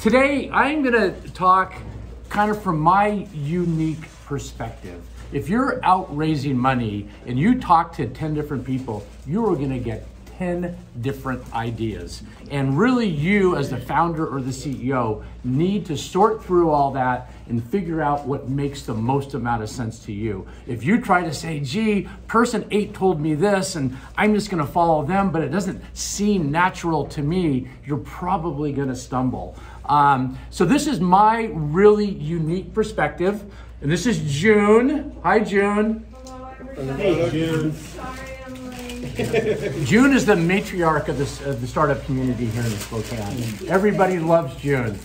Today, I'm going to talk kind of from my unique perspective. If you're out raising money and you talk to 10 different people, you are going to get 10 different ideas. And really, you as the founder or the CEO need to sort through all that and figure out what makes the most amount of sense to you. If you try to say, gee, person eight told me this and I'm just going to follow them, but it doesn't seem natural to me, you're probably going to stumble. Um, so, this is my really unique perspective. And this is June. Hi, June. Hello. Hey, June. June is the matriarch of, this, of the startup community here in Spokane. Everybody loves June.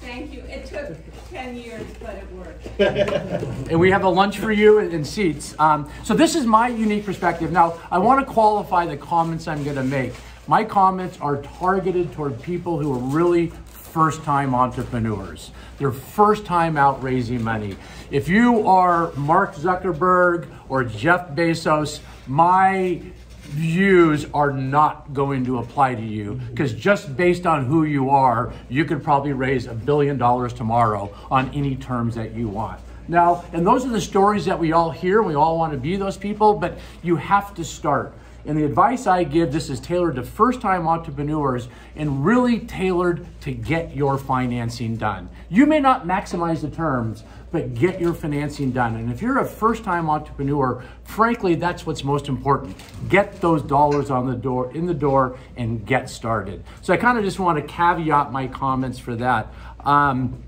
Thank you. It took 10 years, but it worked. and we have a lunch for you and, seats. Um, so this is my unique perspective. Now, I want to qualify the comments I'm going to make. My comments are targeted toward people who are really first time entrepreneurs. They're first time out raising money. If you are Mark Zuckerberg or Jeff Bezos, my views are not going to apply to you because just based on who you are, you could probably raise a billion dollars tomorrow on any terms that you want. Now, and those are the stories that we all hear. We all want to be those people, but you have to start. And the advice I give, this is tailored to first time entrepreneurs and really tailored to get your financing done. You may not maximize the terms, but get your financing done. And if you're a first time entrepreneur, frankly, that's what's most important. Get those dollars on the door, in the door, and get started. So I kind of just want to caveat my comments for that. Um,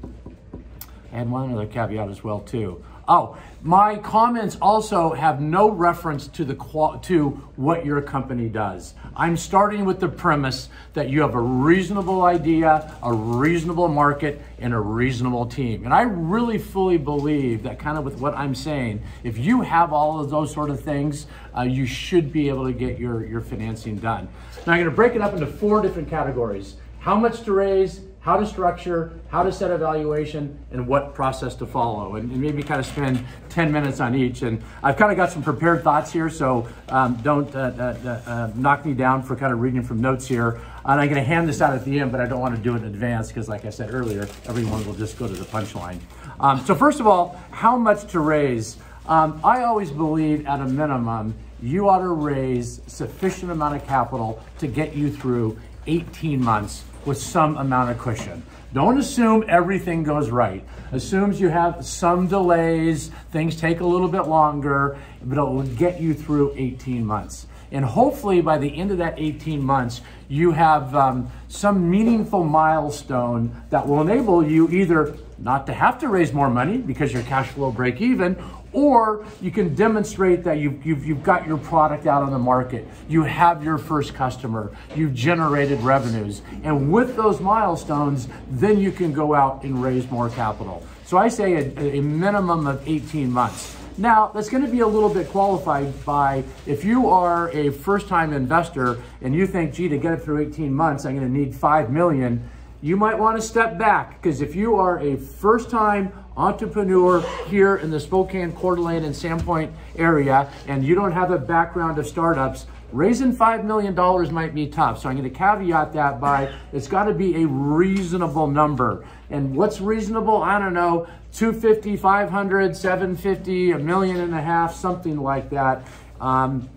and one other caveat as well, too. Oh, my comments also have no reference to the to what your company does. I'm starting with the premise that you have a reasonable idea, a reasonable market, and a reasonable team. And I really fully believe that kind of with what I'm saying, if you have all of those sort of things, uh, you should be able to get your, your financing done. Now I'm going to break it up into four different categories. How much to raise, how to structure, how to set evaluation, and what process to follow. And, and, maybe kind of spend 10 minutes on each. And I've kind of got some prepared thoughts here, so um, don't uh, uh, uh, uh knock me down for kind of reading from notes here. And I'm going to hand this out at the end, but I don't want to do it in advance because, like I said earlier, everyone will just go to the punchline. Um, so, first of all, how much to raise? Um, I always believe at a minimum, you ought to raise sufficient amount of capital to get you through 18 months with some amount of cushion. Don't assume everything goes right. Assumes you have some delays, things take a little bit longer, but it will get you through 18 months. And hopefully by the end of that 18 months, you have um, some meaningful milestone that will enable you either not to have to raise more money because your cash flow break even, or you can demonstrate that you've, you've, you've got your product out on the market, you have your first customer, you've generated revenues. And with those milestones, then you can go out and raise more capital. So I say a, a minimum of 18 months. Now, that's going to be a little bit qualified by if you are a first time investor and you think, gee, to get it through 18 months, I'm going to need 5 million you might want to step back because if you are a first time entrepreneur here in the Spokane, Coeur d'Alene, and Sandpoint area, and you don't have a background of startups, raising $5 million might be tough. So I'm going to caveat that by it's got to be a reasonable number. And what's reasonable? I don't know, 250, 500, 750, a million and a half, something like that. Um,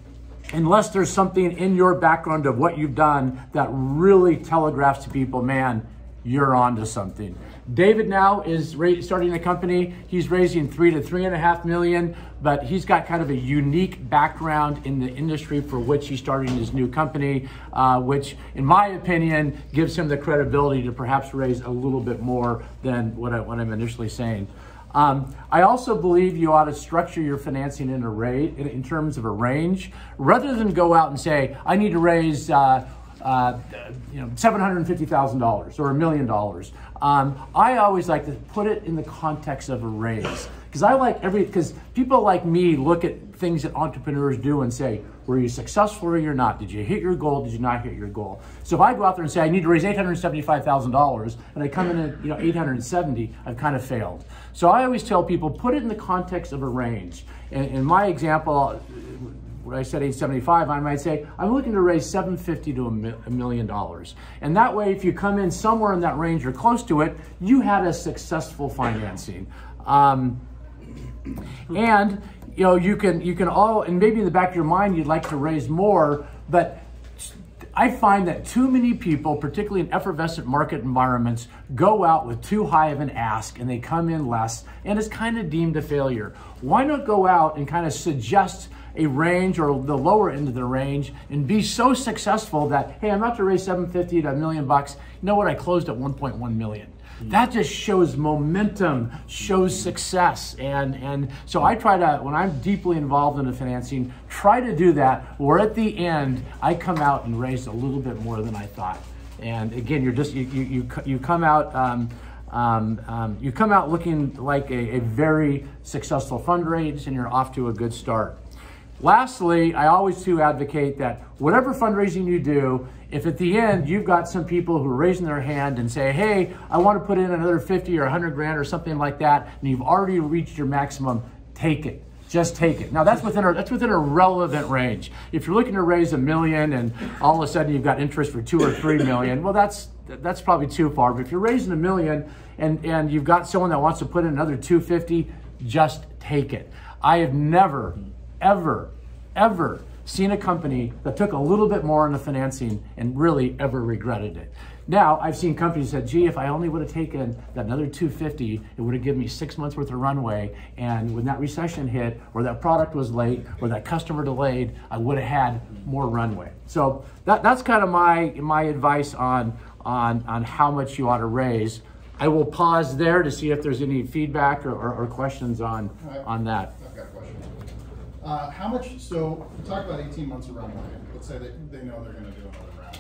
unless there's something in your background of what you've done that really telegraphs to people, man, you're on to something. David now is starting a company. He's raising three to three and a half million, but he's got kind of a unique background in the industry for which he's starting his new company, uh, which, in my opinion, gives him the credibility to perhaps raise a little bit more than what, I, what I'm initially saying. Um, I also believe you ought to structure your financing in a rate in, in terms of a range, rather than go out and say, "I need to raise." Uh, uh, you know, $750,000 or a million dollars. Um, I always like to put it in the context of a raise because I like every, because people like me look at things that entrepreneurs do and say, were you successful or you're not? Did you hit your goal? Did you not hit your goal? So if I go out there and say I need to raise $875,000 and I come in at you know 870, I've kind of failed. So I always tell people put it in the context of a range. And in my example, when I said 875, I might say, I'm looking to raise 750 to a, a million dollars. And that way, if you come in somewhere in that range or close to it, you had a successful financing. Um, and you know, you can you can all and maybe in the back of your mind you'd like to raise more, but I find that too many people, particularly in effervescent market environments, go out with too high of an ask and they come in less and it's kind of deemed a failure. Why not go out and kind of suggest a range or the lower end of the range and be so successful that, hey, I'm about to raise 750 to a million bucks. You know what? I closed at 1.1 million. That just shows momentum, shows success. And, and so I try to, when I'm deeply involved in the financing, try to do that where at the end I come out and raise a little bit more than I thought. And again, you're just, you, you, you, you come out, um, um, um, you come out looking like a, a very successful fundraise and you're off to a good start. Lastly, I always too advocate that whatever fundraising you do, if at the end you've got some people who are raising their hand and say, hey, I want to put in another 50 or 100 grand or something like that, and you've already reached your maximum, take it. Just take it. Now that's within a that's within a relevant range. If you're looking to raise a million and all of a sudden you've got interest for two or three million, well that's that's probably too far. But if you're raising a million and and you've got someone that wants to put in another 250, just take it. I have never, ever, ever seen a company that took a little bit more on the financing and really ever regretted it. Now, I've seen companies that, gee, if I only would have taken that another 250, it would have given me six months worth of runway. And when that recession hit, or that product was late, or that customer delayed, I would have had more runway. So that, that's kind of my, my advice on, on, on how much you ought to raise. I will pause there to see if there's any feedback or, or, or questions on, Right. on that. I've got a question. Uh, how much, so, we talked about eighteen months of runway, let's say they, they know they're gonna do another round.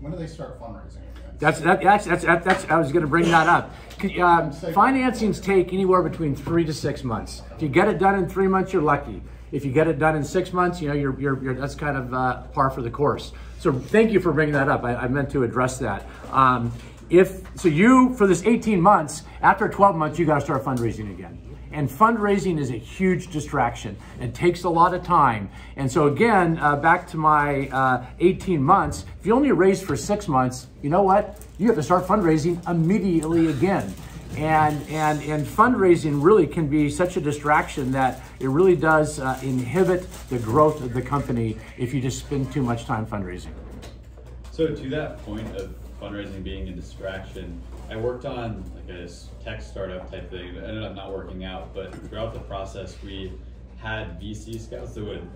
When do they start fundraising again? That's that, that's that's that, that's I was going to bring that up. Um, financings take anywhere between three to six months. If you get it done in three months, you're lucky. If you get it done in six months, you know you're you're, you're that's kind of uh, par for the course. So thank you for bringing that up. I, I meant to address that. Um, if so, you for this 18 months after 12 months, you got to start fundraising again. And fundraising is a huge distraction. It takes a lot of time. And so again, uh, back to my uh, 18 months, if you only raise for six months, you know what? You have to start fundraising immediately again. And, and, and fundraising really can be such a distraction that it really does uh, inhibit the growth of the company if you just spend too much time fundraising. So to that point of fundraising being a distraction, I worked on like a tech startup type thing. It ended up not working out, but throughout the process, we had VC scouts that would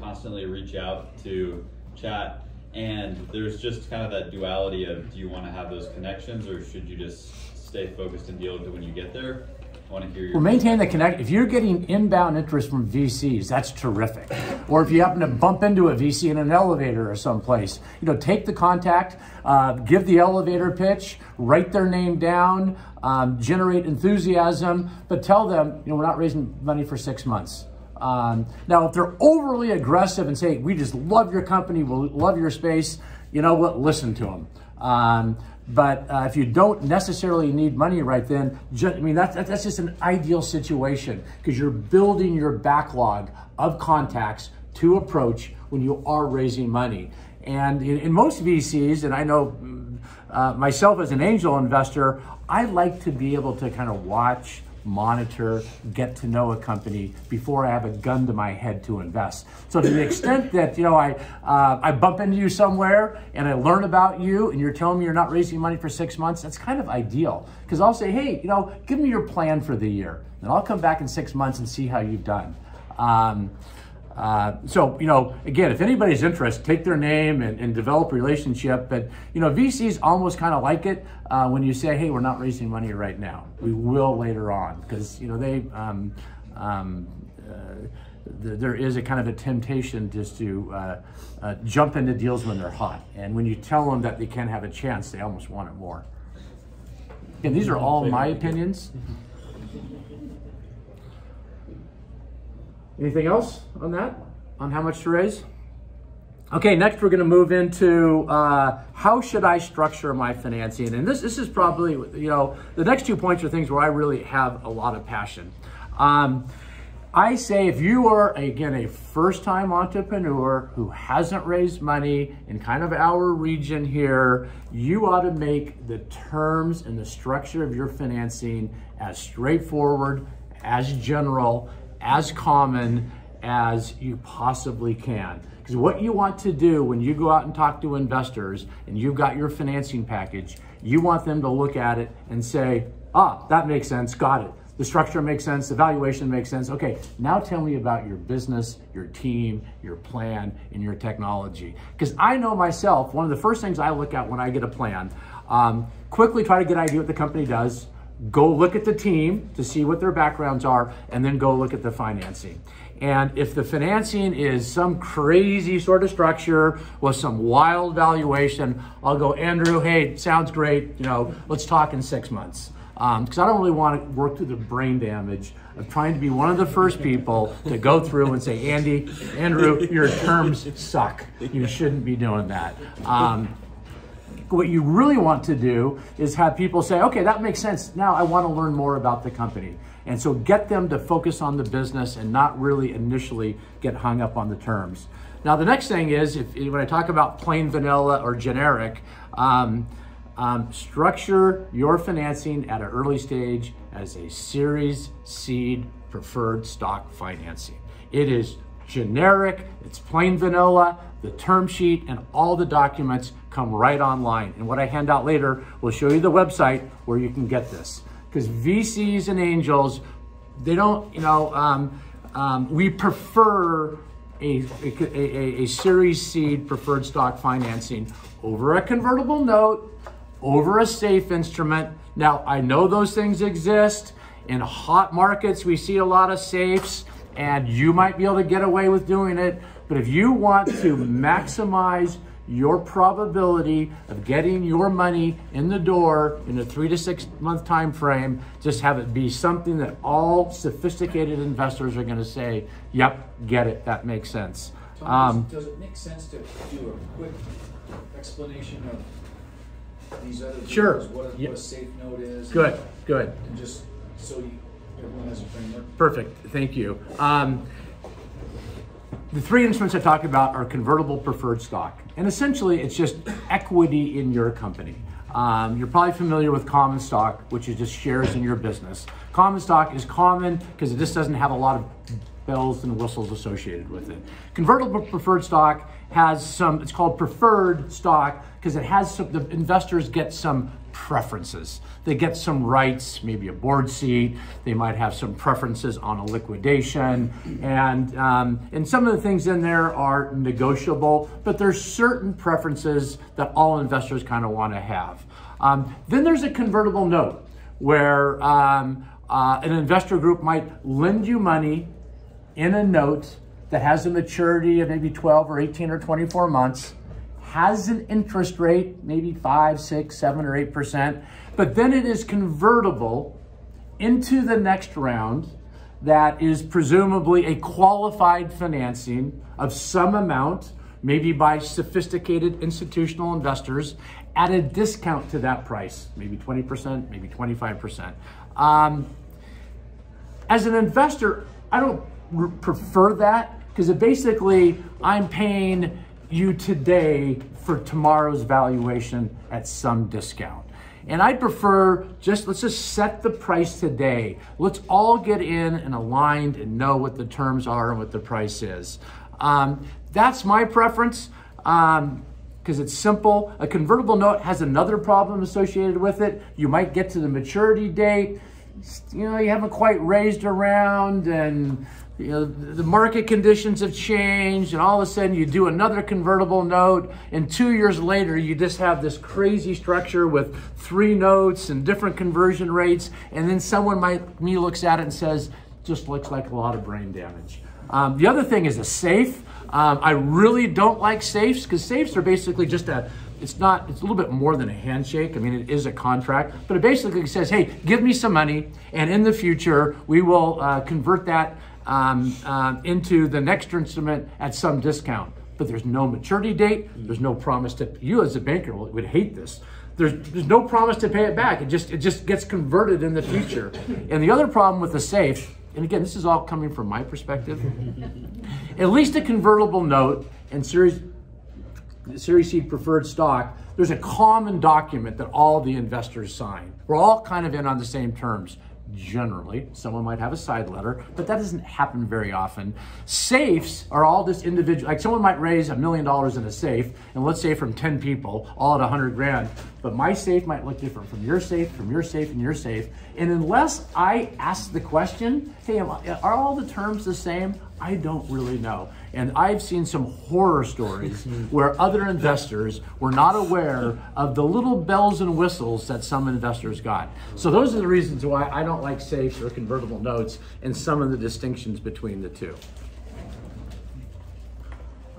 constantly reach out to chat. And there's just kind of that duality of do you want to have those connections or should you just stay focused and deal with it when you get there? Want to hear your Well, maintain the connect. If you're getting inbound interest from VCs, that's terrific. Or if you happen to bump into a VC in an elevator or someplace, you know, take the contact, uh, give the elevator pitch, write their name down, um, generate enthusiasm, but tell them, you know, we're not raising money for six months. Um, now, if they're overly aggressive and say, we just love your company, we love your space, you know what? Listen to them. Um, but uh, if you don't necessarily need money right then, ju- I mean, that's, that's just an ideal situation because you're building your backlog of contacts to approach when you are raising money. And in, in most VCs, and I know mm, uh, myself as an angel investor, I like to be able to kind of watch monitor, get to know a company before I have a gun to my head to invest. So to the extent that you know I uh, I bump into you somewhere and I learn about you and you're telling me you're not raising money for six months, that's kind of ideal because I'll say, hey, you know, give me your plan for the year, and I'll come back in six months and see how you've done. Um, uh, so, you know, again, if anybody's interested, take their name and, and develop a relationship. But, you know, VCs almost kind of like it uh, when you say, hey, we're not raising money right now. We will later on. Because, you know, they, um, um, uh, th- there is a kind of a temptation just to uh, uh, jump into deals when they're hot. And when you tell them that they can't have a chance, they almost want it more. And these are all my opinions. Anything else on that? On how much to raise? Okay, next we're going to move into uh, how should I structure my financing, and this this is probably you know the next two points are things where I really have a lot of passion. Um, I say if you are, again, a first time entrepreneur who hasn't raised money in kind of our region here, you ought to make the terms and the structure of your financing as straightforward, as general, as common as you possibly can. Because what you want to do when you go out and talk to investors and you've got your financing package, you want them to look at it and say, ah, that makes sense, got it the structure makes sense, the valuation makes sense. Okay, now tell me about your business, your team, your plan, and your technology. Because I know myself, one of the first things I look at when I get a plan, um, quickly try to get an idea what the company does, go look at the team to see what their backgrounds are, and then go look at the financing. And if the financing is some crazy sort of structure with some wild valuation, I'll go, Andrew, hey, sounds great. You know, let's talk in six months because um, I don't really want to work through the brain damage of trying to be one of the first people to go through and say, Andy, Andrew, your terms suck. You shouldn't be doing that. Um, what you really want to do is have people say, okay, that makes sense. Now I want to learn more about the company. And so get them to focus on the business and not really initially get hung up on the terms. Now, the next thing is, if, when I talk about plain vanilla or generic, um, um, structure your financing at an early stage as a Series Seed preferred stock financing. It is generic, it's plain vanilla, the term sheet and all the documents come right online. And what I hand out later will show you the website where you can get this. Because VCs and angels, they don't, you know, um, um, we prefer a, a, a, Series Seed preferred stock financing over a convertible note over a safe instrument. Now, I know those things exist. In hot markets, we see a lot of safes, and you might be able to get away with doing it. But if you want to maximize your probability of getting your money in the door in a three to six month time frame, just have it be something that all sophisticated investors are going to say, yep, get it, that makes sense. Tom, um, does, does it make sense to do a quick explanation of these other Sure. what, a, what a safe note is. Good, good. And just so you, everyone has a framework. Perfect, thank you. Um, the three instruments I talked about are convertible preferred stock. And essentially, it's just equity in your company. Um, you're probably familiar with common stock, which is just shares in your business. Common stock is common because it just doesn't have a lot of bells and whistles associated with it. Convertible preferred stock has some, it's called preferred stock because it has some, the investors get some preferences. They get some rights, maybe a board seat. They might have some preferences on a liquidation. And, um, and some of the things in there are negotiable, but there's certain preferences that all investors kind of want to have. Um, then there's a convertible note where um, uh, an investor group might lend you money in a note that has a maturity of maybe 12 or 18 or 24 months, has an interest rate, maybe five, six, seven, or 8%, but then it is convertible into the next round that is presumably a qualified financing of some amount, maybe by sophisticated institutional investors, at a discount to that price, maybe 20%, maybe 25%. Um, as an investor, I don't prefer that because it basically I'm paying you today for tomorrow's valuation at some discount. And I prefer just, let's just set the price today. Let's all get in and aligned and know what the terms are and what the price is. Um, that's my preference because um, it's simple. A convertible note has another problem associated with it. You might get to the maturity date, you know, you haven't quite raised around and you know, the market conditions have changed and all of a sudden you do another convertible note and two years later you just have this crazy structure with three notes and different conversion rates. And then someone might me looks at it and says just looks like a lot of brain damage. Um, the other thing is a safe. Um, i really don't like safes because safes are basically just a it's not it's a little bit more than a handshake i mean it is a contract but it basically says hey give me some money and in the future we will uh, convert that um, uh, into the next instrument at some discount. But there's no maturity date. There's no promise to you as a banker would hate this. There's, there's no promise to pay it back. It just it just gets converted in the future. And the other problem with the safe and again, this is all coming from my perspective, at least a convertible note and Series, Series Seed preferred stock, there's a common document that all the investors sign. We're all kind of in on the same terms generally. Someone might have a side letter, but that doesn't happen very often. Safes are all this individual, like someone might raise a million dollars in a safe, and let's say from 10 people, all at 100 grand, but my safe might look different from your safe, from your safe, and your safe. And unless I ask the question, hey, are all the terms the same? I don't really know. And I've seen some horror stories where other investors were not aware of the little bells and whistles that some investors got. So those are the reasons why I don't like safes or convertible notes and some of the distinctions between the two.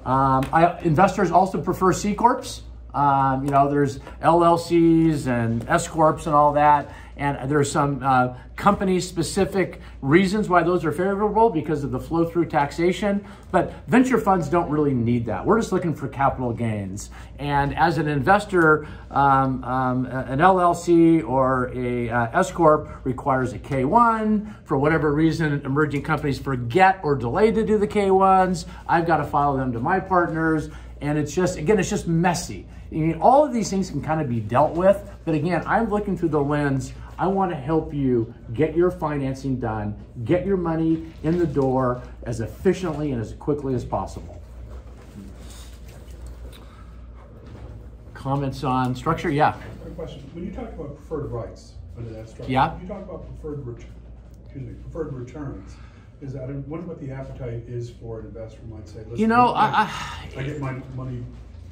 Um, I, investors also prefer C corps. Um, you know, there's LLCs and S corps and all that. And there are some uh, company specific reasons why those are favorable because of the flow through taxation. But venture funds don't really need that. We're just looking for capital gains. And as an investor, um, um, an LLC or a uh, S corp requires a K1. For whatever reason, emerging companies forget or delay to do the K1s. I've got to file them to my partners. And it's just, again, it's just messy. I mean, all of these things can kind of be dealt with. But again, I'm looking through the lens I want to help you get your financing done, get your money in the door as efficiently and as quickly as possible. Comments on structure? Yeah. Quick question. When you talk about preferred rights under that structure, yeah. you talk about preferred, excuse me, preferred returns. Is that, I wonder what the appetite is for an investor might say, listen, you know, I, I, I get my money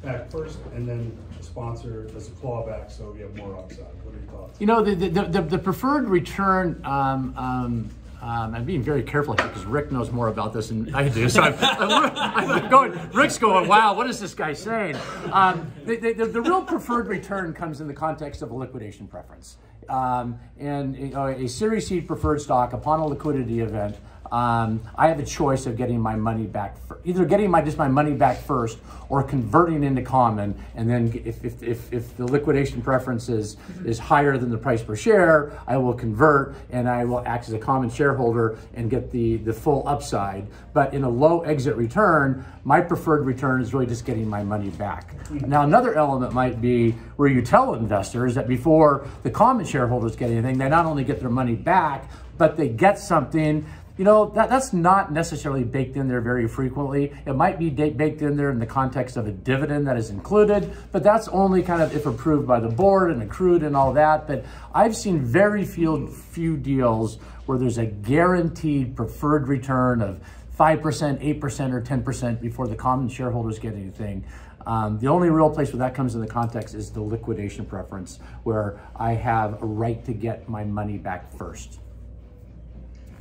back first, and then the sponsor does a clawback, so you have more upside. What are your thoughts? You know, the the, the, the preferred return. Um, um, um, I'm being very careful here because Rick knows more about this than I do. So I'm, I'm, I'm going, Rick's going, wow, what is this guy saying? Um, the, the, the, real preferred return comes in the context of a liquidation preference. Um, and know, a Series Seed preferred stock upon a liquidity event um, I have a choice of getting my money back, for, either getting my just my money back first or converting into common. And then if, if, if, if, the liquidation preference is, is higher than the price per share, I will convert and I will act as a common shareholder and get the, the full upside. But in a low exit return, my preferred return is really just getting my money back. Now, another element might be where you tell investors that before the common shareholders get anything, they not only get their money back, but they get something you know, that, that's not necessarily baked in there very frequently. It might be baked in there in the context of a dividend that is included, but that's only kind of if approved by the board and accrued and all that. But I've seen very few, few deals where there's a guaranteed preferred return of 5%, 8%, or 10% before the common shareholders get anything. Um, the only real place where that comes in the context is the liquidation preference, where I have a right to get my money back first.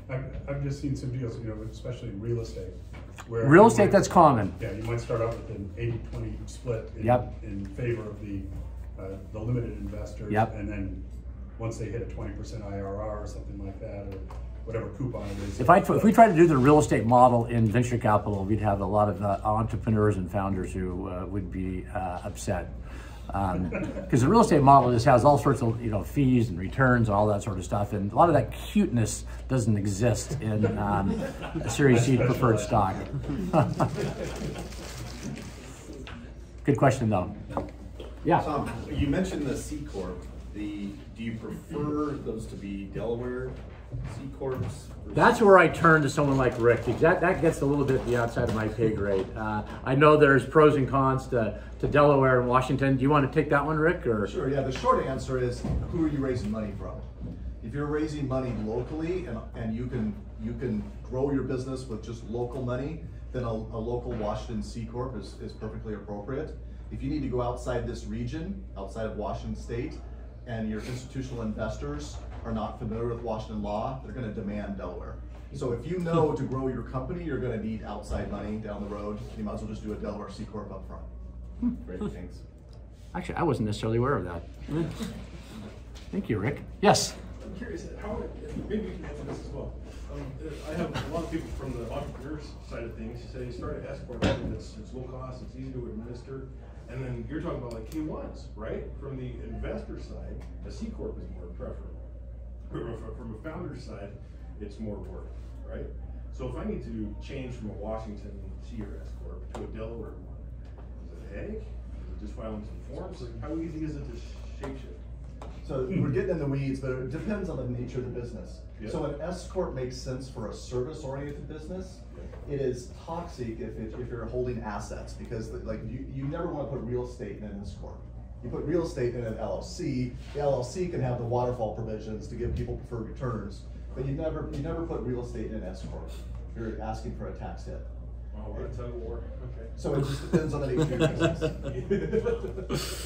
I've, I've just seen some deals, you know, especially in real estate. Where real estate, might, that's common. Yeah, you might start out with an 80-20 split in, yep. in favor of the uh, the limited investors, yep. and then once they hit a 20% IRR or something like that, or whatever coupon it is. If I if we tried to do the real estate model in venture capital, we'd have a lot of uh, entrepreneurs and founders who uh, would be uh, upset because um, the real estate model just has all sorts of you know fees and returns and all that sort of stuff, and a lot of that cuteness doesn't exist in um, a Series Seed preferred stock. Good question, though. Yeah. Tom, you mentioned the C corp. The do you prefer those to be Delaware C corps? That's where I turn to someone like Rick because that, that gets a little bit the outside of my pay grade. Uh, I know there's pros and cons to, to Delaware and Washington. Do you want to take that one, Rick? Or sure. Yeah. The short answer is who are you raising money from? If you're raising money locally and, and you can you can grow your business with just local money, then a, a local Washington C corp is, is perfectly appropriate. If you need to go outside this region, outside of Washington State, and your institutional investors are not familiar with Washington law, they're going to demand Delaware. So if you know hmm. to grow your company, you're going to need outside money down the road, you might as well just do a Delaware C Corp up front. Hmm. Great, hmm. thanks. Actually, I wasn't necessarily aware of that. Thank you, Rick. Yes? I'm curious, how, maybe you can answer this as well. Um, uh, I have a lot of people from the entrepreneur side of things say start an S corp, it's, it's low cost, it's easy to administer, and then you're talking about like K1s, right? From the investor side, a C corp is more preferable. From a founder's side, it's more work. right? So if I need to change from a Washington C or S corp to a Delaware one, is it a headache? Is it just filing some forms? Like, how easy is it to shape shift? So we're getting in the weeds, but it depends on the nature of the business. Yeah. So an S corp makes sense for a service-oriented business. It is toxic if, it, if you're holding assets because like you, you never want to put real estate in an S corp. You put real estate in an LLC. The LLC can have the waterfall provisions to give people preferred returns, but you never you never put real estate in an S corp. You're asking for a tax hit. Oh, what a tug of war, okay. So it just depends on the nature of your business.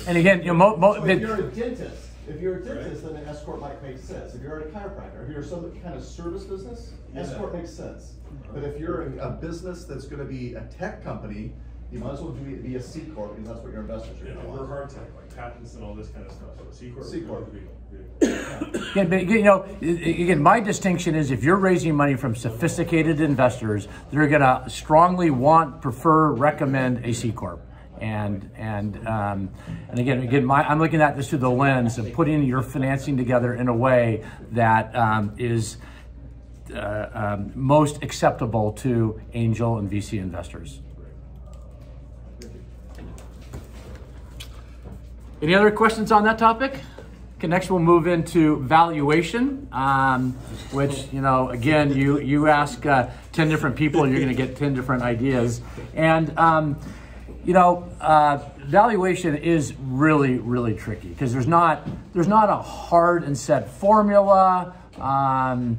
And again, you know, mo- mo- so if you're a dentist, if you're a dentist, then an S corp might make sense. If you're a chiropractor, if you're some kind of service business, S Yeah. corp makes sense. But if you're a, a business that's gonna be a tech company, you might as well do, be a C corp, because that's what your investors are Yeah, gonna we're want. hard tech, like patents and all this kind of stuff, so C corp. C corp. would be- be- Yeah, but you know, again, my distinction is if you're raising money from sophisticated investors, they're going to strongly want, prefer, recommend a C corp. And and um, and again, again, my, I'm looking at this through the lens of putting your financing together in a way that um, is uh, um, most acceptable to angel and VC investors. Any other questions on that topic? Okay, next we'll move into valuation, um, which, you know, again, you, you ask uh, 10 different people, you're going to get 10 different ideas. And, um, you know, uh, valuation is really, really tricky because there's not, there's not a hard and set formula. Um,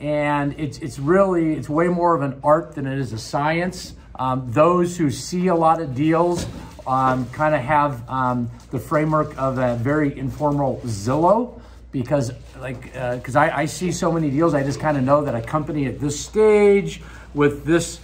and it's, it's really, it's way more of an art than it is a science. Um, those who see a lot of deals um, kind of have um, the framework of a very informal Zillow because like because I, I see so many deals I just kind of know that a company at this stage with this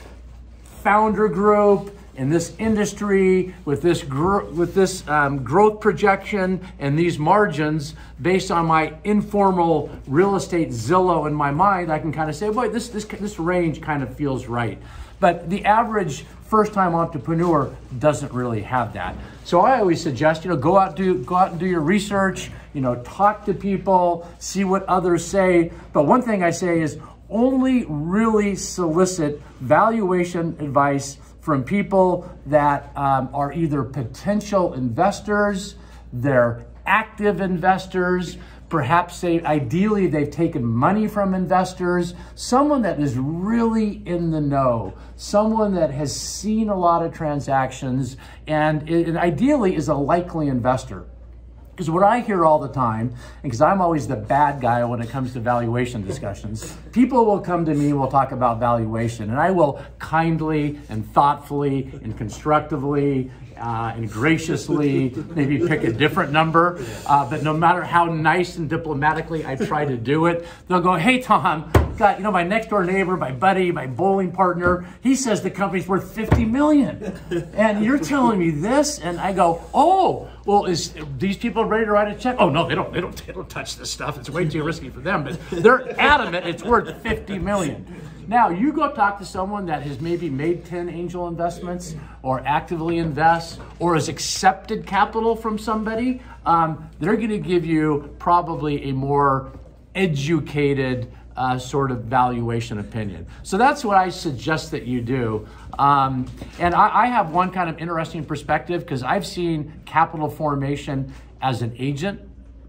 founder group in this industry with this with this um, growth projection and these margins based on my informal real estate Zillow in my mind I can kind of say boy this this this range kind of feels right. But the average first time entrepreneur doesn't really have that. So I always suggest you know go out do go out and do your research you know talk to people see what others say. But one thing I say is only really solicit valuation advice from people that um, are either potential investors, they're active investors, perhaps they ideally they've taken money from investors, someone that is really in the know, someone that has seen a lot of transactions and, and ideally is a likely investor. Because what I hear all the time, because I'm always the bad guy when it comes to valuation discussions, people will come to me, we'll talk about valuation, and I will kindly and thoughtfully and constructively uh, and graciously maybe pick a different number. Uh, but no matter how nice and diplomatically I try to do it, they'll go, hey, Tom, got, you know, my next door neighbor, my buddy, my bowling partner, he says the company's worth 50 million. And you're telling me this? And I go, oh, well, is these people ready to write a check? Oh no, they don't. They don't. They don't touch this stuff. It's way too risky for them. But they're adamant it's worth 50 million. Now you go talk to someone that has maybe made 10 angel investments, or actively invests, or has accepted capital from somebody. Um, they're going to give you probably a more educated uh, sort of valuation opinion. So that's what I suggest that you do. Um, and I, I have one kind of interesting perspective because I've seen capital formation as an agent.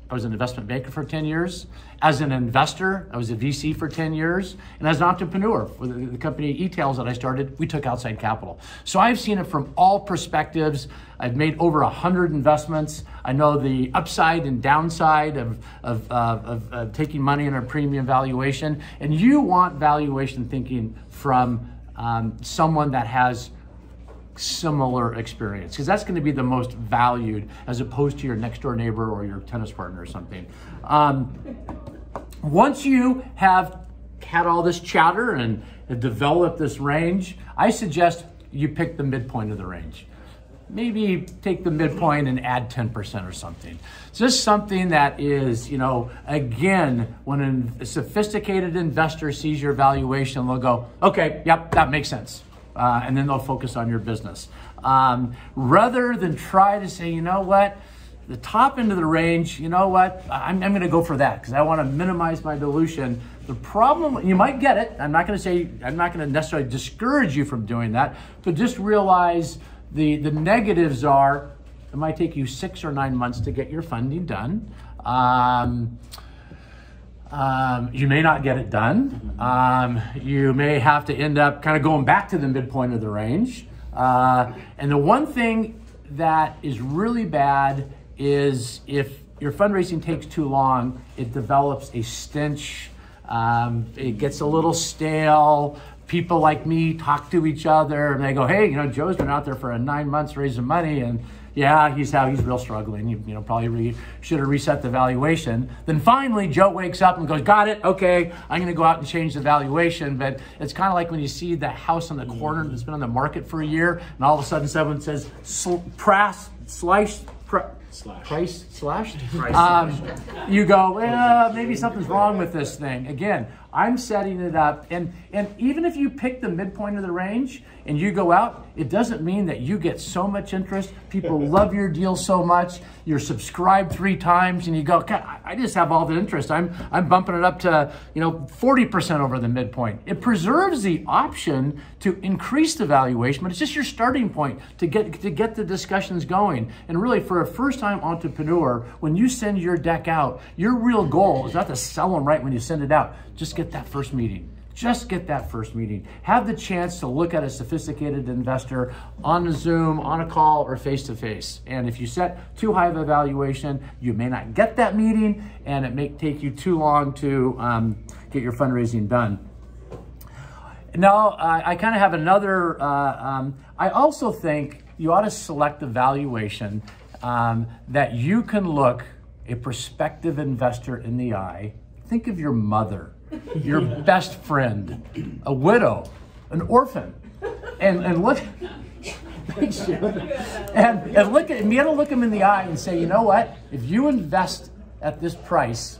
I was an investment banker for 10 years. As an investor, I was a VC for 10 years. And as an entrepreneur, with the, company Etailz that I started, we took outside capital. So I've seen it from all perspectives. I've made over 100 investments. I know the upside and downside of, of, of uh, taking money in a premium valuation. And you want valuation thinking from um, someone that has similar experience because that's going to be the most valued as opposed to your next door neighbor or your tennis partner or something. Um, once you have had all this chatter and developed this range, I suggest you pick the midpoint of the range. Maybe take the midpoint and add 10% or something. Just something that is, you know, again, when a sophisticated investor sees your valuation, they'll go, okay, yep, that makes sense uh, and then they'll focus on your business. Um, rather than try to say, you know what, the top end of the range, you know what? I'm, I'm going to go for that because I want to minimize my dilution. The problem, you might get it. I'm not going to say, I'm not going to necessarily discourage you from doing that, but just realize the, the negatives are it might take you six or nine months to get your funding done. Um, um, you may not get it done. Um, you may have to end up kind of going back to the midpoint of the range. Uh, and the one thing that is really bad is if your fundraising takes too long, it develops a stench. Um, it gets a little stale. People like me talk to each other and they go, hey, you know, Joe's been out there for nine months raising money and yeah, he's how he's real struggling. You, you know, probably re, should have reset the valuation. Then finally, Joe wakes up and goes, "Got it. Okay, I'm going to go out and change the valuation." But it's kind of like when you see the house on the corner that's been on the market for a year, and all of a sudden someone says, "Press, slice." Slash. Price slashed. Price um, you go, well, maybe something's wrong with this thing. Again, I'm setting it up, and and even if you pick the midpoint of the range and you go out, it doesn't mean that you get so much interest. People love your deal so much. You're subscribed three times, and you go, I just have all the interest. I'm I'm bumping it up to you know 40% over the midpoint. It preserves the option to increase the valuation, but it's just your starting point to get to get the discussions going. And really, for a first-time entrepreneur, when you send your deck out, your real goal is not to sell them right when you send it out. Just get that first meeting. Just get that first meeting. Have the chance to look at a sophisticated investor on a Zoom, on a call, or face to face. And if you set too high of a valuation, you may not get that meeting, and it may take you too long to um, get your fundraising done. Now, I, I kind of have another. Uh, um, I also think you ought to select a valuation um, that you can look a prospective investor in the eye. Think of your mother your best friend, a widow, an orphan, and, and look, and, and look at, you got to look them in the eye and say, you know what? If you invest at this price,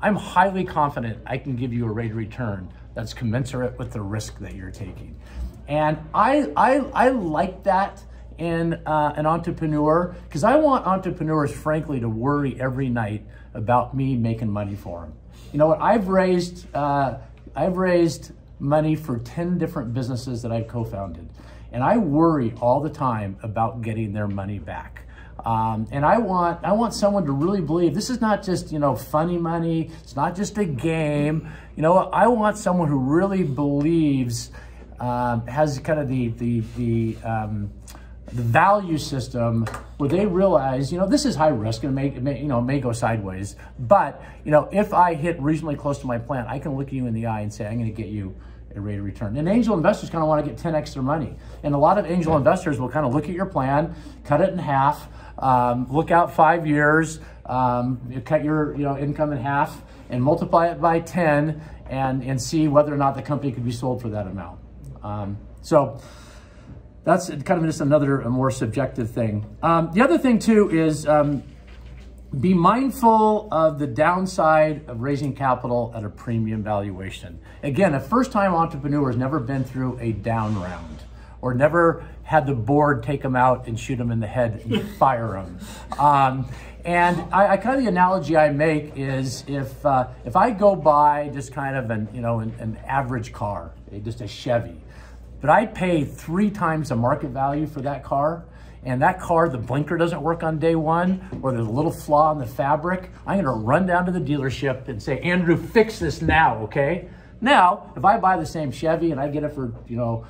I'm highly confident I can give you a rate of return that's commensurate with the risk that you're taking. And I, I, I like that in uh, an entrepreneur because I want entrepreneurs, frankly, to worry every night about me making money for them. You know what? I've raised uh, I've raised money for ten different businesses that I've co-founded, and I worry all the time about getting their money back. Um, and I want I want someone to really believe this is not just you know funny money. It's not just a game. You know, I want someone who really believes um, has kind of the the the um, the value system where they realize, you know, this is high risk and it may, it may, you know, may go sideways. But, you know, if I hit reasonably close to my plan, I can look you in the eye and say, I'm going to get you a rate of return. And angel investors kind of want to get 10 extra money. And a lot of angel investors will kind of look at your plan, cut it in half, um, look out five years, um, you cut your you know income in half, and multiply it by 10, and and see whether or not the company could be sold for that amount. Um, so that's kind of just another more subjective thing. Um, the other thing too is um, be mindful of the downside of raising capital at a premium valuation. Again, a first-time entrepreneur has never been through a down round or never had the board take them out and shoot them in the head and fire them. Um, and I, I, kind of the analogy I make is if uh, if I go buy just kind of an you know an, an average car, just a Chevy, but I pay three times the market value for that car, and that car, the blinker doesn't work on day one, or there's a little flaw in the fabric, I'm gonna run down to the dealership and say, Andrew, fix this now, okay? Now, if I buy the same Chevy and I get it for, you know,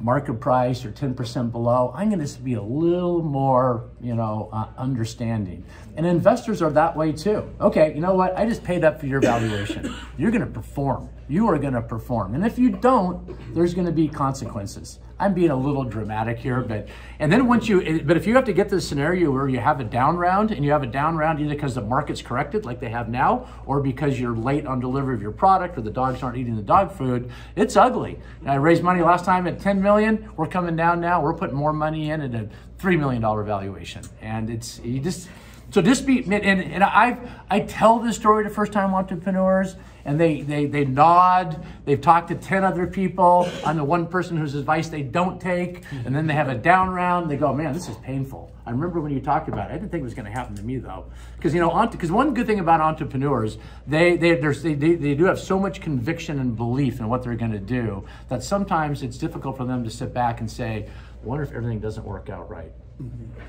market price or 10% below, I'm going to be a little more, you know, uh, understanding. And investors are that way too. Okay, you know what? I just paid up for your valuation. You're going to perform. You are going to perform. And if you don't, there's going to be consequences. I'm being a little dramatic here, but and then once you, but if you have to get to the scenario where you have a down round and you have a down round either because the market's corrected like they have now, or because you're late on delivery of your product or the dogs aren't eating the dog food, it's ugly. And I raised money last time at 10 million. We're coming down now. We're putting more money in at a three million dollar valuation, and it's you just so this be and, and I I tell this story to first time entrepreneurs and they, they, they nod. They've talked to 10 other people. I'm the one person whose advice they don't take. And then they have a down round. They go, man, this is painful. I remember when you talked about it. I didn't think it was going to happen to me though. Because, you know, because one good thing about entrepreneurs, they, they, they, they, do have so much conviction and belief in what they're going to do that sometimes it's difficult for them to sit back and say, I wonder if everything doesn't work out right. Mm-hmm.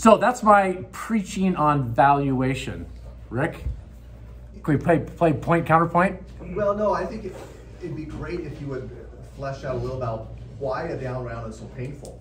So that's my preaching on valuation. Rick? Can we play, play point counterpoint? Well, no, I think it, it'd be great if you would flesh out a little about why a down round is so painful.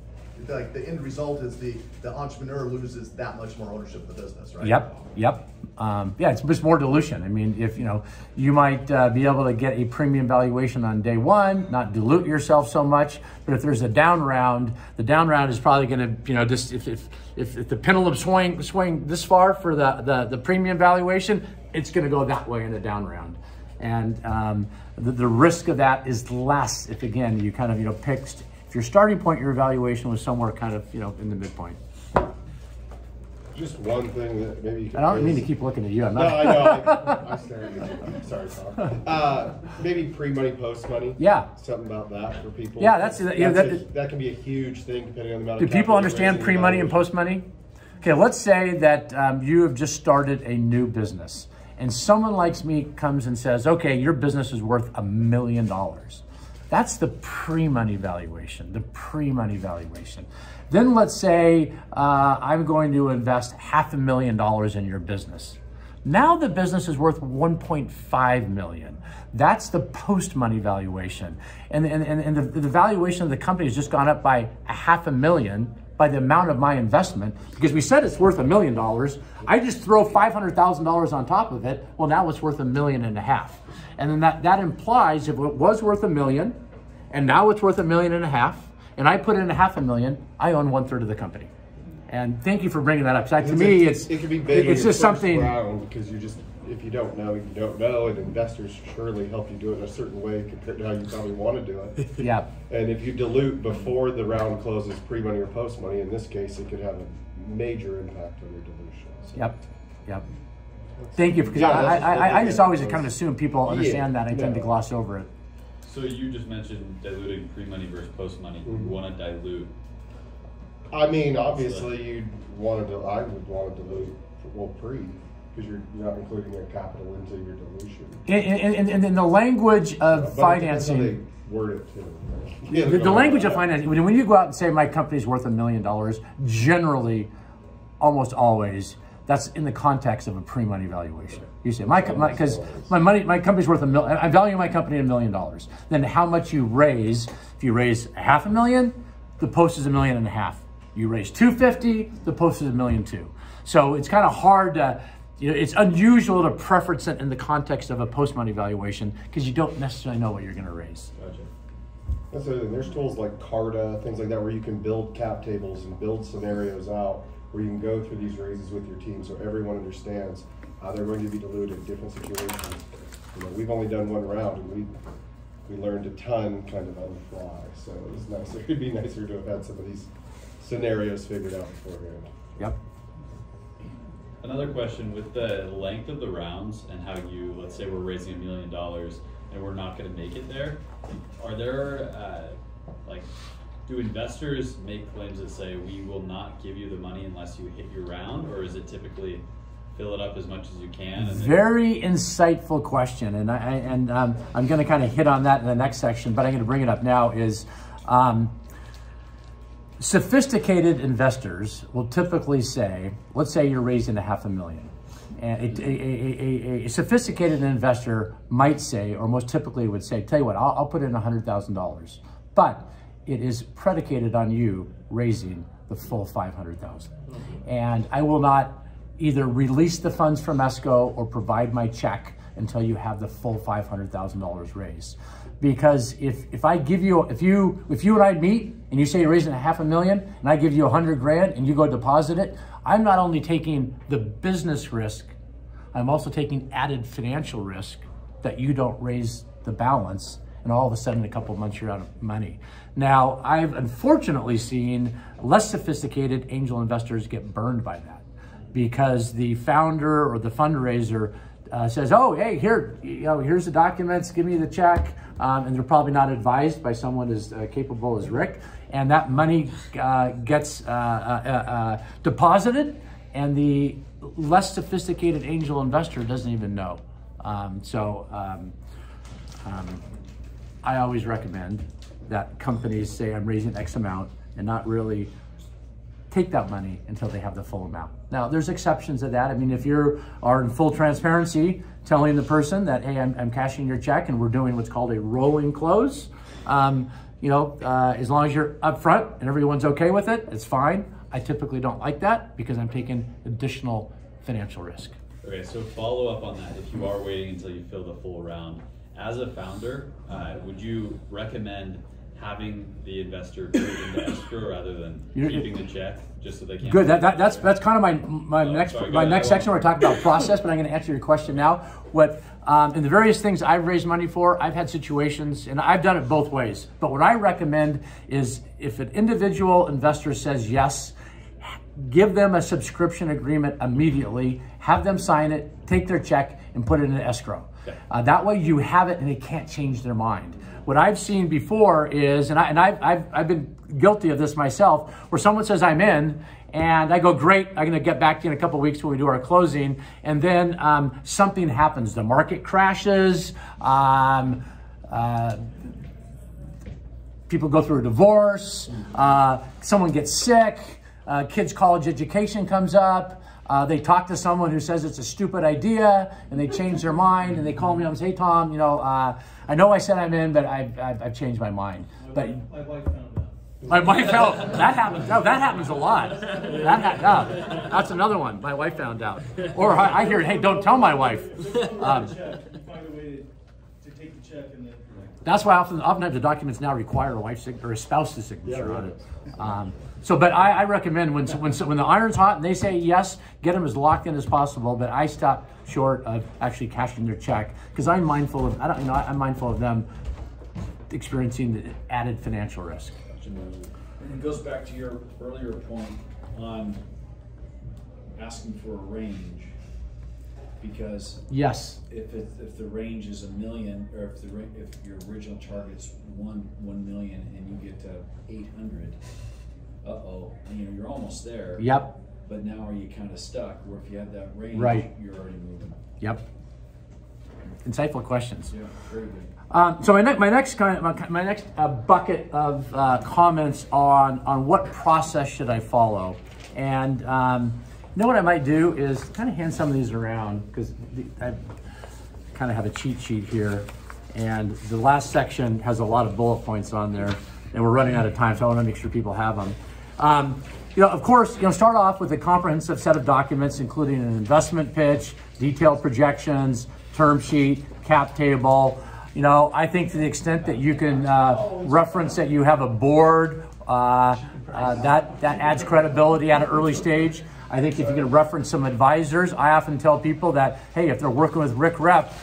Like the end result is the, the entrepreneur loses that much more ownership of the business, right? Yep, yep. Um, yeah, it's just more dilution. I mean, if you know, you might uh, be able to get a premium valuation on day one, not dilute yourself so much. But if there's a down round, the down round is probably going to, you know, just if, if if, if the pendulum swing swing this far for the the, the premium valuation, it's going to go that way in a down round. And um, the, the, risk of that is less if, again, you kind of, you know, picked, if your starting point, your evaluation was somewhere kind of, you know, in the midpoint. Just one thing that maybe you I don't mean to keep looking at you. I'm not. No, I know. I, I stare at you. Sorry, Tom. Uh, maybe pre-money, post-money. Yeah. Something about that for people. Yeah, that's, that's yeah, that, a, that can be a huge thing depending on the amount. Do people understand pre-money and post-money? Okay, let's say that um, you have just started a new business and someone like me comes and says, okay, your business is worth a million dollars. That's the pre-money valuation, the pre-money valuation. Then let's say uh, I'm going to invest half a million dollars in your business. Now the business is worth 1.5 million. That's the post-money valuation. And, and, and the, the valuation of the company has just gone up by a half a million by the amount of my investment because we said it's worth a million dollars. I just throw $500,000 on top of it. Well, now it's worth a million and a half. And then that, that implies if it was worth a million and now it's worth a million and a half and I put in a half a million, I own one third of the company. And thank you for bringing that up. So to me, it's it could be big. It's just something because you just if you don't know, you don't know, and investors surely help you do it in a certain way compared to how you probably want to do it. Yeah. And if you dilute before the round closes, pre-money or post-money, in this case, it could have a major impact on your dilution. So. Yep. Yep. Thank you, because yeah, I, I, I, just always kind of assume people understand yeah, that. I tend to gloss over it. So you just mentioned diluting pre-money versus post-money. Mm-hmm. You want to dilute. I mean, obviously, so. you'd want to. I would want to dilute well pre because you're, you're not including their capital into your dilution. And, and, and in the language of yeah, financing, word it too. Right? Yeah, the, the language of financing, when, when you go out and say my company's worth a million dollars, generally, almost always, that's in the context of a pre-money valuation. You say my because my, my, money my company's worth a million. I value my company at a million dollars. Then how much you raise? If you raise a half a million, the post is a million and a half. You raise two fifty, the post is a million two. So it's kind of hard to you know, it's unusual to preference it in the context of a post-money valuation because you don't necessarily know what you're going to raise. Gotcha. That's the thing. There's tools like Carta, things like that, where you can build cap tables and build scenarios out where you can go through these raises with your team so everyone understands how they're going to be diluted in different situations. You know, we've only done one round and we we learned a ton kind of on the fly. So it was nicer. It'd be nicer to have had some of these scenarios figured out beforehand. Yep. Another question with the length of the rounds and how you, let's say we're raising a million dollars and we're not going to make it there. Are there, uh, like, do investors make claims that say we will not give you the money unless you hit your round, or is it typically fill it up as much as you can? Very insightful question, and I and um, I'm going to kind of hit on that in the next section, but I'm going to bring it up now. Is um, Sophisticated investors will typically say, let's say you're raising a half a million. And a, a, a, a, sophisticated investor might say, or most typically would say, tell you what, I'll, I'll put in $100,000, but it is predicated on you raising the full 500,000. And I will not either release the funds from escrow or provide my check until you have the full $500,000 raised. Because if, if I give you, if you, if you and I meet and you say you're raising a half a million and I give you a hundred grand and you go deposit it, I'm not only taking the business risk, I'm also taking added financial risk that you don't raise the balance and all of a sudden, a couple of months, you're out of money. Now, I've unfortunately seen less sophisticated angel investors get burned by that because the founder or the fundraiser uh, says, "Oh, hey, here, you know, here's the documents. Give me the check," um, and they're probably not advised by someone as uh, capable as Rick, and that money uh, gets uh, uh, uh, deposited, and the less sophisticated angel investor doesn't even know. Um, so, um, um, I always recommend that companies say, "I'm raising X amount," and not really take that money until they have the full amount. Now, there's exceptions to that. I mean, if you are in full transparency, telling the person that, hey, I'm, I'm, cashing your check and we're doing what's called a rolling close, um, you know, uh, as long as you're upfront and everyone's okay with it, it's fine. I typically don't like that because I'm taking additional financial risk. Okay, so follow up on that. If you are waiting until you fill the full round, as a founder, uh, would you recommend having the investor put it into escrow rather than keeping the check just so they can good that, that, that's that's kind of my my oh, next sorry, my next section where I talk about process but I'm going to answer your question now. What um, in the various things I've raised money for I've had situations and I've done it both ways. But what I recommend is if an individual investor says yes give them a subscription agreement immediately have them sign it take their check and put it in escrow okay. uh, that way you have it and they can't change their mind what I've seen before is, and, I, and I've, I've, I've been guilty of this myself, where someone says I'm in, and I go, great, I'm going to get back to you in a couple weeks when we do our closing. And then um, something happens. The market crashes. Um, uh, people go through a divorce. Uh, someone gets sick. Uh, kids' college education comes up. Uh, they talk to someone who says it's a stupid idea and they change their mind and they call me up and say, hey, Tom, you know, uh, I know I said I'm in, but I've, I've, I've changed my mind. But my wife found out. My wife found that happens. No, that happens a lot. That ha- no, that's another one. My wife found out. Or I, I hear, hey, don't tell my wife. Um, that's why often, oftentimes the documents now require a wife's or a spouse's signature yeah, on it. Um, so, but I, I, recommend when, when when the iron's hot and they say yes, get them as locked in as possible. But I stop short of actually cashing their check because I'm mindful of I don't you know I'm mindful of them experiencing the added financial risk. And it goes back to your earlier point on asking for a range because yes, if it, if the range is a million, or if the if your original target's one one million and you get to eight hundred, oh, you know you're almost there. Yep. But now are you kind of stuck? Where if you have that range, right. you're already moving. Yep. Insightful questions. Yeah, very good. Um, so my, ne- my next kind of, my, my next uh, bucket of uh, comments on on what process should I follow, and um, you know what I might do is kind of hand some of these around because I kind of have a cheat sheet here, and the last section has a lot of bullet points on there, and we're running out of time, so I want to make sure people have them. Um, you know, of course, you know, start off with a comprehensive set of documents, including an investment pitch, detailed projections, term sheet, cap table. You know, I think to the extent that you can uh, reference that you have a board, uh, uh, that that adds credibility at an early stage. I think if you can reference some advisors, I often tell people that, hey, if they're working with Rick Rep,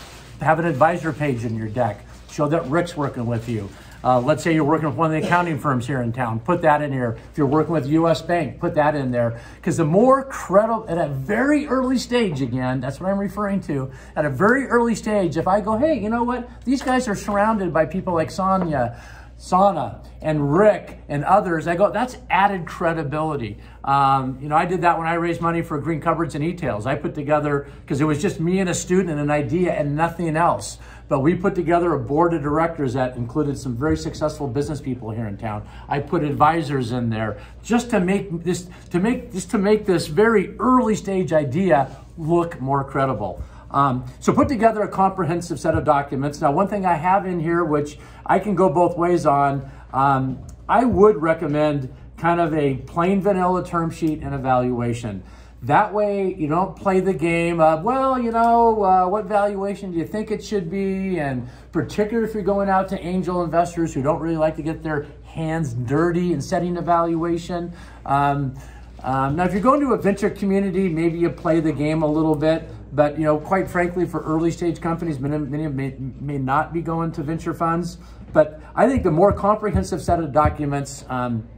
have an advisor page in your deck. Show that Rick's working with you. Uh, let's say you're working with one of the accounting firms here in town, put that in here. If you're working with US Bank, put that in there. Because the more credible, at a very early stage, again, that's what I'm referring to, at a very early stage, if I go, hey, you know what? These guys are surrounded by people like Sonia, Sana and Rick and others, I go, that's added credibility. Um, you know, I did that when I raised money for Green Cupboards and Etailz. I put together, because it was just me and a student and an idea and nothing else. But we put together a board of directors that included some very successful business people here in town. I put advisors in there just to make this, to make, just to make this very early stage idea look more credible. Um, so put together a comprehensive set of documents. Now, one thing I have in here, which I can go both ways on, um, I would recommend kind of a plain vanilla term sheet and evaluation. That way, you don't play the game of, well, you know, uh, what valuation do you think it should be? And particularly if you're going out to angel investors who don't really like to get their hands dirty in setting a valuation. Um, um, now, if you're going to a venture community, maybe you play the game a little bit. But you know, quite frankly, for early stage companies, many, many may, may not be going to venture funds. But I think the more comprehensive set of documents, um,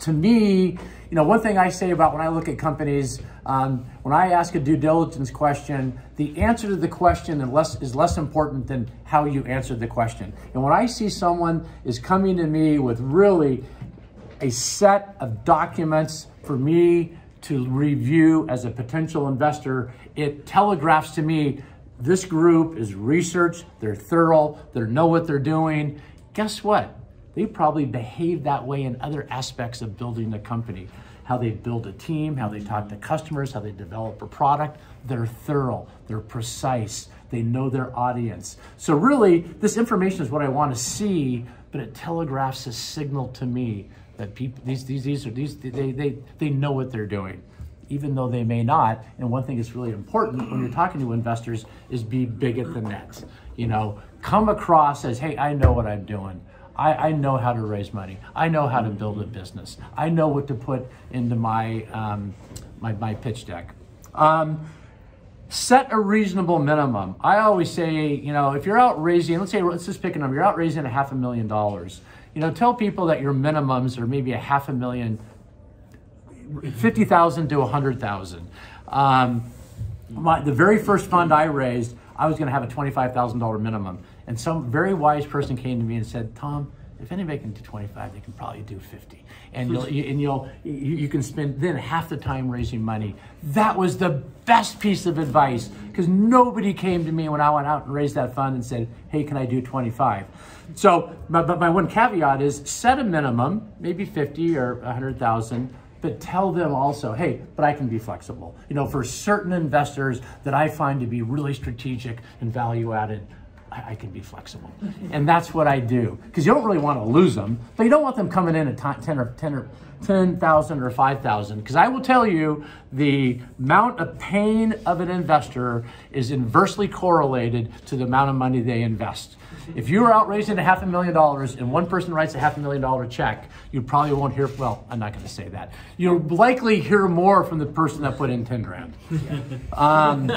to me, you know, one thing I say about when I look at companies, um, when I ask a due diligence question, the answer to the question is less, is less important than how you answered the question. And when I see someone is coming to me with really a set of documents for me to review as a potential investor, it telegraphs to me this group is researched, they're thorough, they know what they're doing. Guess what? They probably behave that way in other aspects of building the company. How they build a team, how they talk to customers, how they develop a product. They're thorough, they're precise, they know their audience. So, really, this information is what I want to see, but it telegraphs a signal to me that people, these, these, these are, these, they, they, they know what they're doing even though they may not. And one thing that's really important when you're talking to investors is be big at the net. You know, come across as, hey, I know what I'm doing. I, I know how to raise money. I know how to build a business. I know what to put into my, um, my, my pitch deck. Um, set a reasonable minimum. I always say, you know, if you're out raising, let's say, let's just pick a number, you're out raising a half a million dollars. You know, tell people that your minimums are maybe a half a million, 50,000 to 100,000. Um, my, the very first fund I raised, I was going to have a $25,000 minimum. And some very wise person came to me and said, Tom, if anybody can do 25, they can probably do 50. And you'll, and you'll, you, you can spend then half the time raising money. That was the best piece of advice because nobody came to me when I went out and raised that fund and said, hey, can I do 25? So, but, but my one caveat is set a minimum, maybe 50 or 100,000, but tell them also, hey, but I can be flexible. You know, for certain investors that I find to be really strategic and value added, I, I can be flexible. and that's what I do. Because you don't really want to lose them, but you don't want them coming in at 10 or 10 or 10,000 or 5,000. Because I will tell you, the amount of pain of an investor is inversely correlated to the amount of money they invest. If you are out raising a half a million dollars and one person writes a half a million dollar check, you probably won't hear, well, I'm not going to say that. You'll likely hear more from the person that put in 10 grand. Um,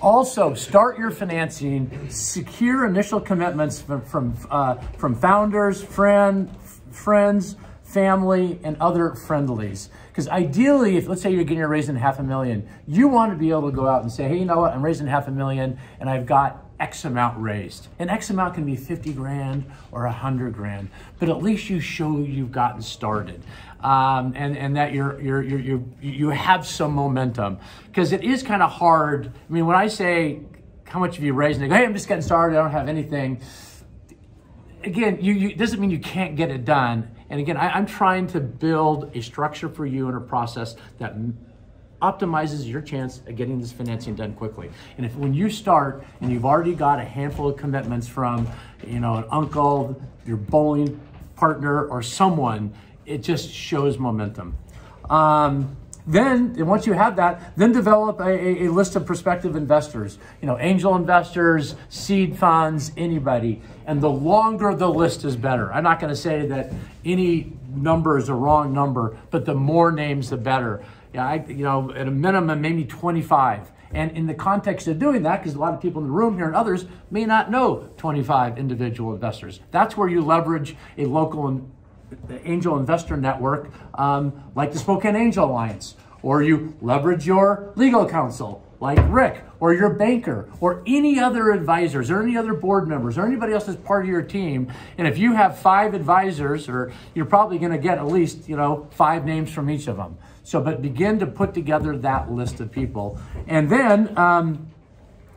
also, start your financing, secure initial commitments from, from, uh, from founders, friend, friends, family, and other friendlies. Because ideally, if let's say you're getting a raising half a million, you want to be able to go out and say, hey, you know what, I'm raising half a million and I've got X amount raised. And X amount can be 50 grand or 100 grand, but at least you show you've gotten started. Um, and, and that you're, you're, you're, you you have some momentum. Because it is kind of hard. I mean, when I say, how much have you raised? And they go, hey, I'm just getting started, I don't have anything. Again, you, you doesn't mean you can't get it done. And again, I, I'm trying to build a structure for you and a process that optimizes your chance of getting this financing done quickly. And if when you start and you've already got a handful of commitments from, you know, an uncle, your bowling partner, or someone, it just shows momentum. Um, then, once you have that, then develop a, a, list of prospective investors. You know, angel investors, seed funds, anybody. And the longer the list is better. I'm not going to say that any number is a wrong number, but the more names, the better. Yeah, I, you know, at a minimum, maybe 25. And in the context of doing that, because a lot of people in the room here and others may not know 25 individual investors, that's where you leverage a local angel investor network um, like the Spokane Angel Alliance, or you leverage your legal counsel like Rick, or your banker, or any other advisors, or any other board members, or anybody else that's part of your team. And if you have five advisors, or you're probably going to get at least you know five names from each of them. So, but begin to put together that list of people, and then, um,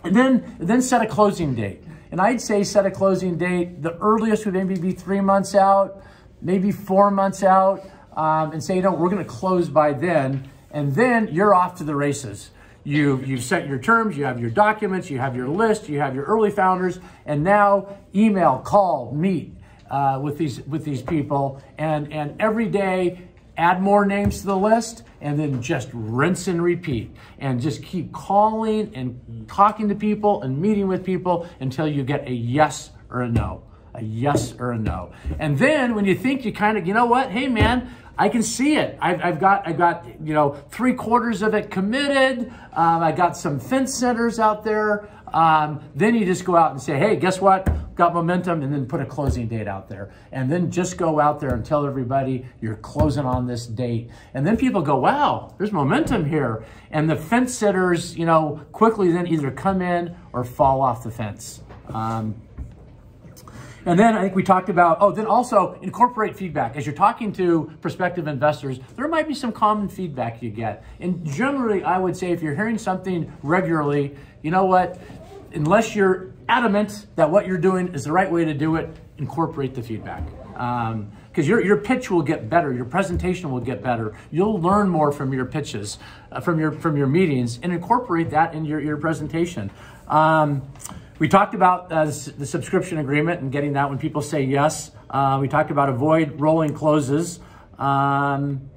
and then, then set a closing date. And I'd say set a closing date. The earliest would maybe be three months out, maybe four months out, um, and say, you know, we're going to close by then, and then you're off to the races. You, you've set your terms, you have your documents, you have your list, you have your early founders, and now email, call, meet uh, with these with these people, and and every day add more names to the list, and then just rinse and repeat. And just keep calling and talking to people and meeting with people until you get a yes or a no. a yes or a no. And then when you think you kind of, you know what, hey man, I can see it. I've, I've got, I got, you know, three quarters of it committed. Um, I got some fence centers out there. Um, then you just go out and say, hey, guess what? Got momentum, and then put a closing date out there. And then just go out there and tell everybody you're closing on this date. And then people go, wow, there's momentum here. And the fence sitters, you know, quickly then either come in or fall off the fence. Um, and then I think we talked about, oh, then also incorporate feedback. As you're talking to prospective investors, there might be some common feedback you get. And generally, I would say if you're hearing something regularly, you know what? Unless you're adamant that what you're doing is the right way to do it, incorporate the feedback. Because um, your, your pitch will get better, your presentation will get better. You'll learn more from your pitches, uh, from your from your meetings, and incorporate that in your, your presentation. Um, we talked about uh, the subscription agreement and getting that when people say yes. Uh, we talked about avoid rolling closes. Um,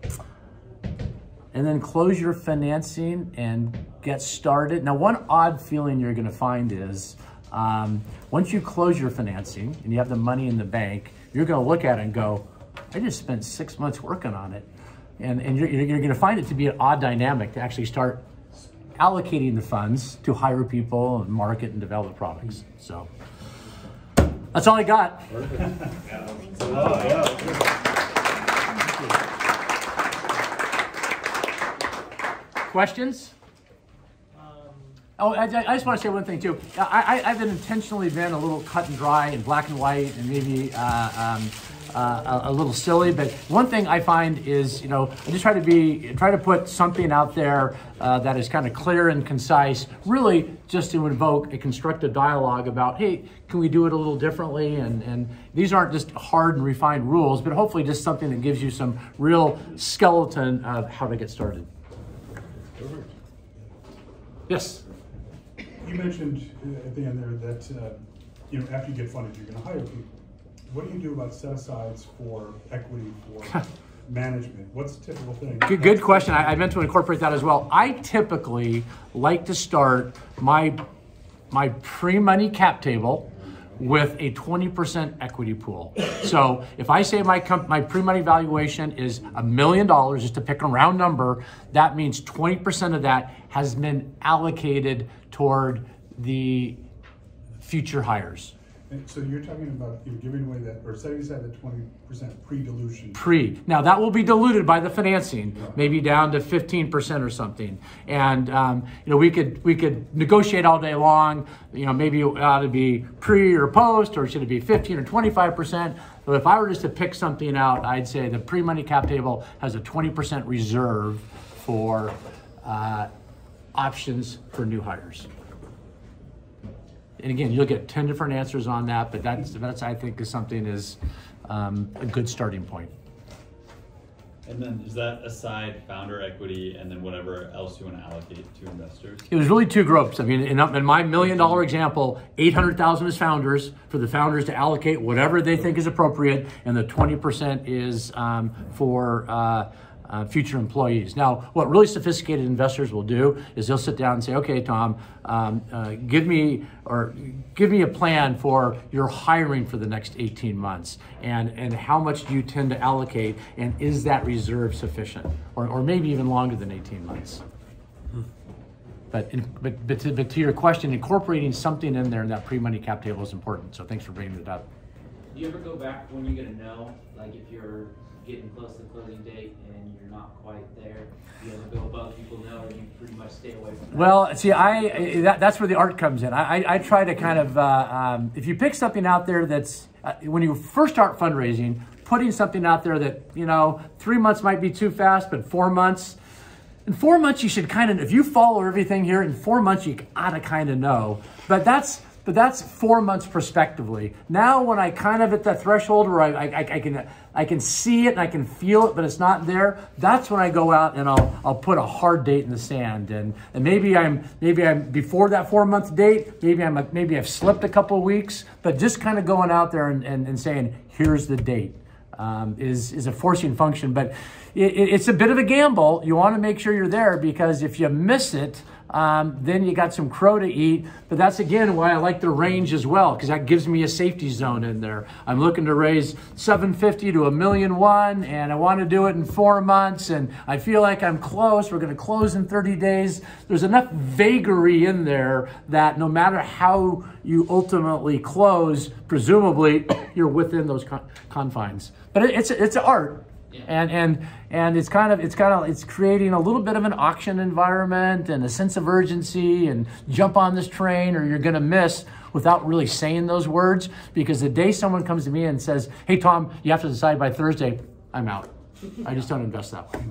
and then close your financing and get started. Now, one odd feeling you're going to find is um, once you close your financing and you have the money in the bank, you're going to look at it and go, I just spent six months working on it. And, and you're, you're going to find it to be an odd dynamic to actually start allocating the funds to hire people and market and develop products. So that's all I got. Questions? Oh, I, I, just want to say one thing too. I, have intentionally been a little cut and dry and black and white and maybe uh, um, uh, a, a, little silly. But one thing I find is, you know, I just try to be, try to put something out there uh, that is kind of clear and concise, really just to invoke a constructive dialogue about, hey, can we do it a little differently? And, and these aren't just hard and refined rules, but hopefully just something that gives you some real skeleton of how to get started. Yes? You mentioned uh, at the end there that, uh, you know, after you get funded, you're going to hire people. What do you do about set asides for equity for management? What's the typical thing? Good, good question. I, I meant to incorporate that as well. I typically like to start my my pre-money cap table with a 20% equity pool. So if I say my my pre-money valuation is a million dollars, just to pick a round number, that means 20% of that has been allocated toward the future hires. And so you're talking about you're giving away that or setting aside the twenty percent pre-dilution. Pre. Now that will be diluted by the financing, yeah. maybe down to fifteen percent or something. And um, you know we could we could negotiate all day long. You know maybe it ought to be pre or post, or should it be fifteen or twenty five percent? But if I were just to pick something out, I'd say the pre-money cap table has a twenty percent reserve for uh, options for new hires and again, you'll get 10 different answers on that, but that's, that's I think, is something is um, a good starting point. And then is that aside founder equity and then whatever else you want to allocate to investors? It was really two groups. I mean, in, in my million dollar example, 800,000 is founders for the founders to allocate whatever they think is appropriate, and the 20% is um, for uh, uh, future employees. Now, what really sophisticated investors will do is they'll sit down and say, okay, Tom, um, uh, give me or give me a plan for your hiring for the next 18 months and, and how much do you tend to allocate and is that reserve sufficient or, or maybe even longer than 18 months. But, in, but, but, to, but to your question, incorporating something in there in that pre-money cap table is important. So thanks for bringing it up. Do you ever go back when you get a no? Like if you're getting close to the closing date and you're not quite there? You ever go above people know, or you pretty much stay away from that? Well, see, I that, that's where the art comes in. I, I, I try to kind of, uh, um, if you pick something out there that's, uh, when you first start fundraising, putting something out there that, you know, three months might be too fast, but four months, in four months you should kind of, if you follow everything here, in four months you ought to kind of know. But that's, but that's four months prospectively. Now, when I kind of at that threshold where I, I, I, can I can see it and I can feel it, but it's not there, that's when I go out and I'll I'll put a hard date in the sand. And and maybe I'm maybe I'm before that four month date. Maybe I'm maybe I've slipped a couple of weeks, but just kind of going out there and, and, and saying here's the date um, is is a forcing function. But it, it's a bit of a gamble. You want to make sure you're there because if you miss it Um, then you got some crow to eat, but that's again why I like the range as well because that gives me a safety zone in there. I'm looking to raise 750 to a million one, and I want to do it in four months, and I feel like I'm close. We're going to close in 30 days. There's enough vagary in there that no matter how you ultimately close, presumably you're within those con- confines. But it, it's it's art and and and it's kind of it's kind of it's creating a little bit of an auction environment and a sense of urgency and jump on this train or you're going to miss without really saying those words. Because the day someone comes to me and says hey tom you have to decide by thursday i'm out. I just don't invest that way